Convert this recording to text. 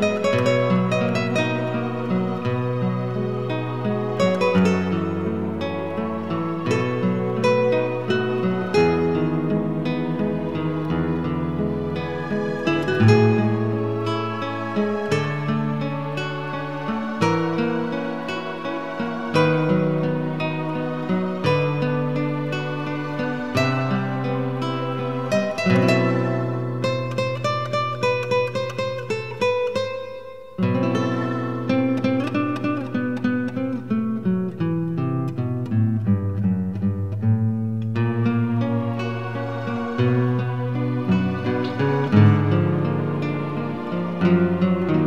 thank mm -hmm. you Música